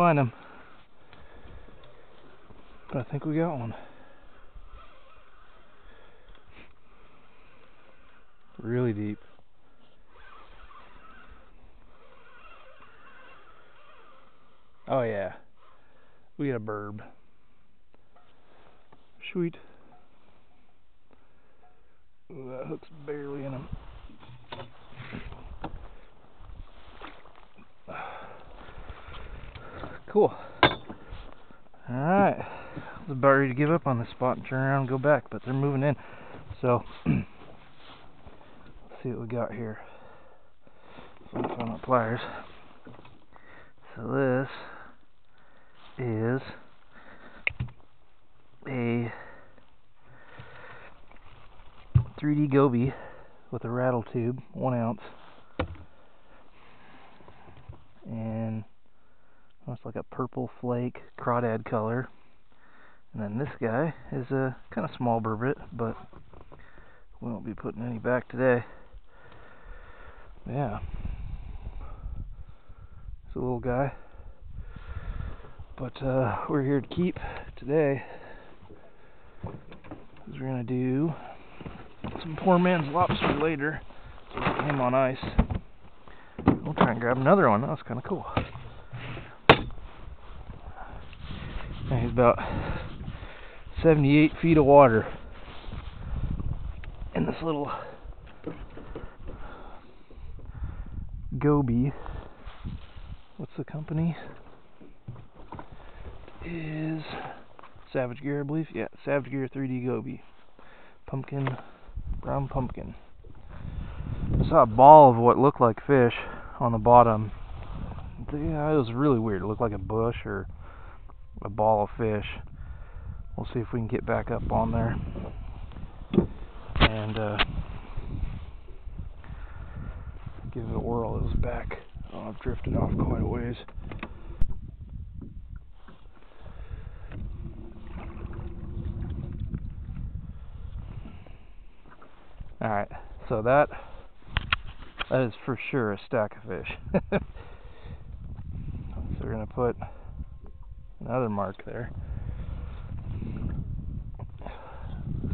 find them. But I think we got one. Really deep. Oh yeah. We got a burb. Sweet. Ooh, that hook's barely in him. Cool. Alright. I was about ready to give up on this spot and turn around and go back, but they're moving in. So, let's see what we got here. So I pliers. So this is a 3D goby with a rattle tube, one ounce. And looks like a purple flake crawdad color. And then this guy is a kind of small burbot, but we won't be putting any back today. Yeah. It's a little guy. But uh, we're here to keep today. Because we're going to do some poor man's lobster later. Get him on ice. We'll try and grab another one. That was kind of cool. He's about 78 feet of water in this little goby. What's the company? Is Savage Gear, I believe. Yeah, Savage Gear 3D goby. Pumpkin, brown pumpkin. I saw a ball of what looked like fish on the bottom. Yeah, uh, it was really weird. It looked like a bush or a ball of fish. We'll see if we can get back up on there. And uh, give it a whirl. It was back. Oh, I've drifted off quite a ways. Alright, so that that is for sure a stack of fish. so we're gonna put another mark there.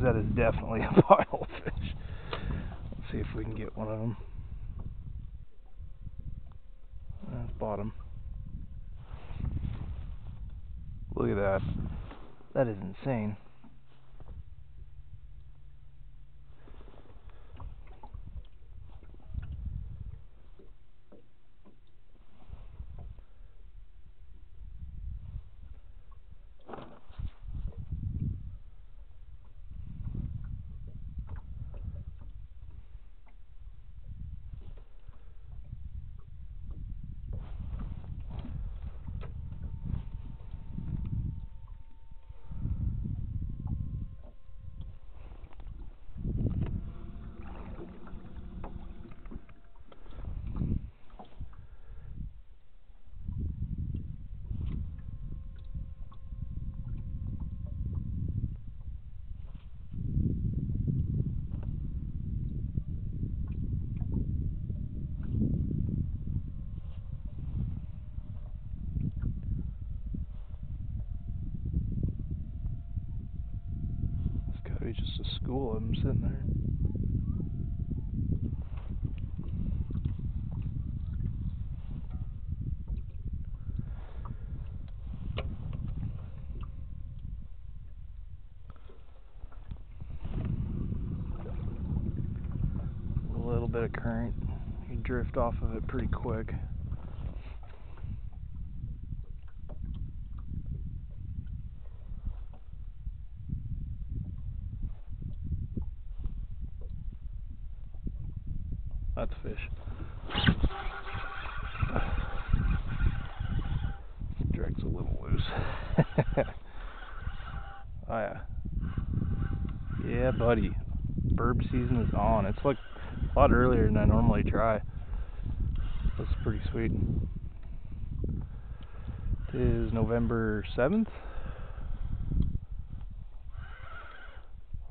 That is definitely a of fish. Let's see if we can get one of them. That's uh, bottom. Look at that. That is insane. It's gotta be just a school them sitting there. A little bit of current. You drift off of it pretty quick. That's fish. Drag's a little loose. oh yeah. Yeah, buddy. Burb season is on. It's like a lot earlier than I normally try. That's pretty sweet. It is November 7th.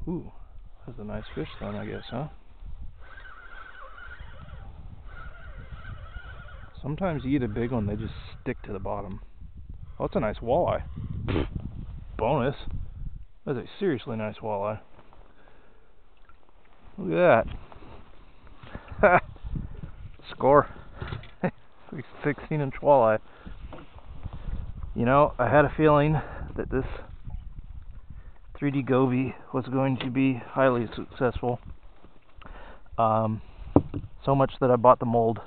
Ooh, that's a nice fish then, I guess, huh? Sometimes you get a big one, they just stick to the bottom. Oh, that's a nice walleye. Bonus. That's a seriously nice walleye. Look at that. Score. 16 inch walleye. You know, I had a feeling that this 3D Goby was going to be highly successful. Um, so much that I bought the mold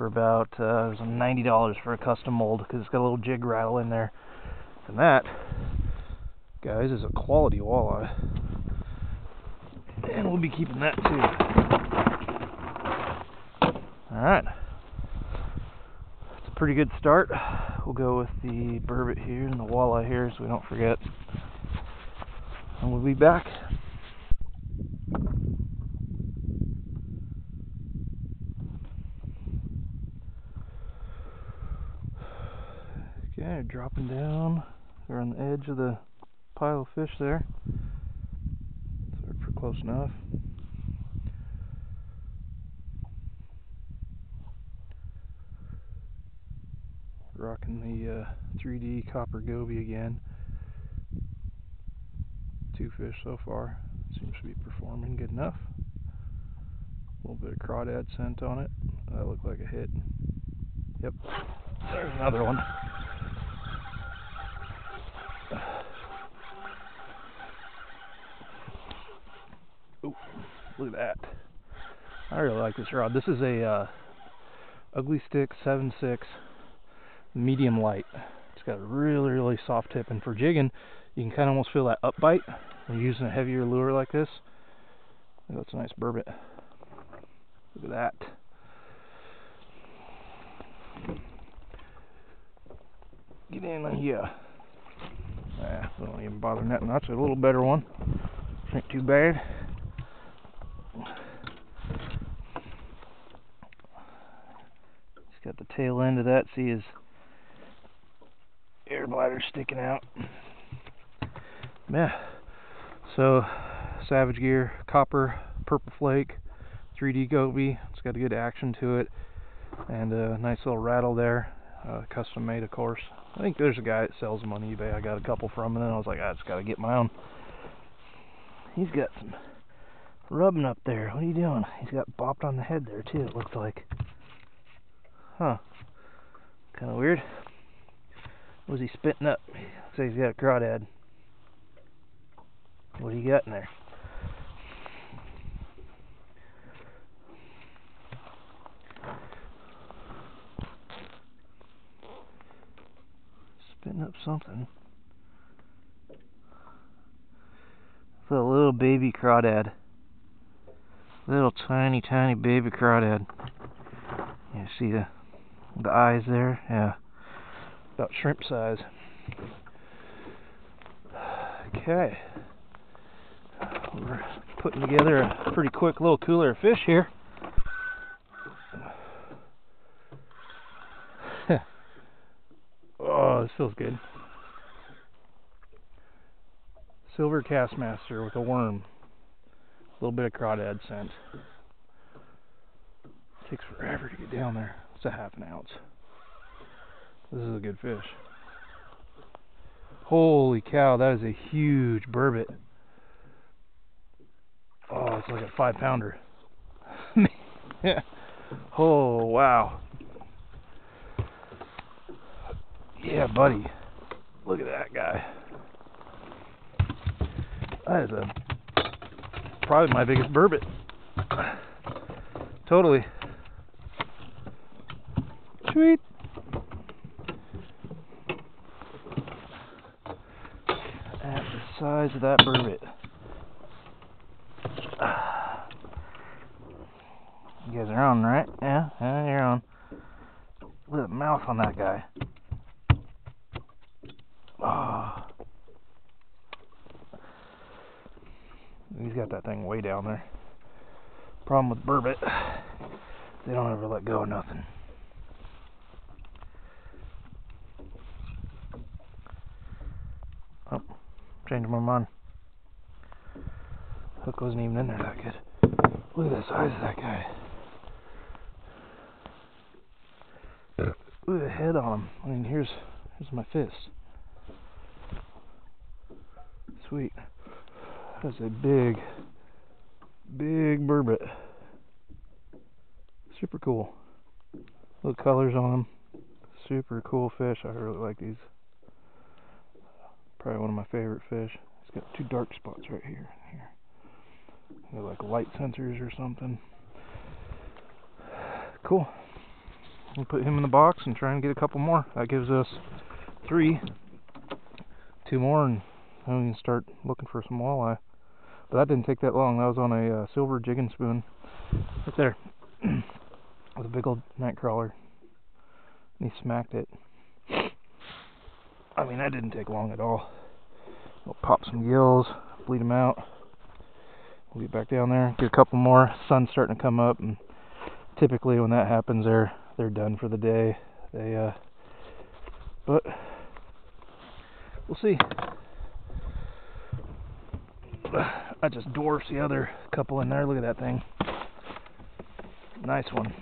for about uh, it was ninety dollars for a custom mold because it's got a little jig rattle in there. And that, guys, is a quality walleye, and we'll be keeping that too. All right, it's a pretty good start. We'll go with the burbot here and the walleye here, so we don't forget. And we'll be back. Okay, dropping down. They're on the edge of the pile of fish there. So we're close enough. Rocking the uh, 3D copper goby again. Two fish so far. Seems to be performing good enough. A little bit of crawdad scent on it. That looked like a hit. Yep. There's another one. Ooh, look at that. I really like this rod. This is a uh, Ugly Stik 7.6 medium light. It's got a really, really soft tip, and for jigging, you can kind of almost feel that up bite when you're using a heavier lure like this. Oh, that's a nice burbot. Look at that. Get in here. Ah, don't even bother netting. That's a little better one. Ain't too bad. He's got the tail end of that. See his air bladder sticking out. Yeah. So, Savage Gear, copper, purple flake, 3D Goby. It's got a good action to it, and a nice little rattle there. Uh, custom made, of course. I think there's a guy that sells them on eBay. I got a couple from, and then I was like, I just got to get my own. He's got some rubbing up there. What are you doing? He's got bopped on the head there, too, it looks like. Huh. Kind of weird. What was he spitting up? Say he's got a crawdad. What do you got in there? Up something. It's a little baby crawdad. Little tiny, tiny baby crawdad. You see the the eyes there? Yeah. About shrimp size. Okay. We're putting together a pretty quick little cooler of fish here. This feels good. Silver Kastmaster with a worm. A little bit of crawdad scent. Takes forever to get down there. It's a half an ounce. This is a good fish. Holy cow, that is a huge burbot. Oh, it's like a five pounder. yeah. Oh, wow. Yeah, buddy. Look at that guy. That is a probably my biggest burbot. Totally. Sweet. At the size of that burbot. You guys are on, right? Yeah, yeah, you're on. Look at the mouth on that guy. Oh. He's got that thing way down there. Problem with burbot, they don't ever let go of nothing. Oh, changed my mind. Hook wasn't even in there that good. Look at the size of that guy. Look at the head on him. I mean, here's Here's my fist. Sweet. That's a big, big burbot. Super cool. Little colors on them. Super cool fish. I really like these. Probably one of my favorite fish. It's got two dark spots right here. Here. They're like light sensors or something. Cool. We'll put him in the box and try and get a couple more. That gives us three. Two more and then we can start looking for some walleye. But that didn't take that long. That was on a uh, silver jigging spoon. Right there. With a big old night crawler. And he smacked it. I mean, that didn't take long at all. We'll pop some gills, bleed them out. We'll get back down there, get a couple more. Sun's starting to come up, and typically when that happens, they're they're done for the day. They uh, but we'll see. I just dwarfs the other couple in there. Look at that thing. Nice one.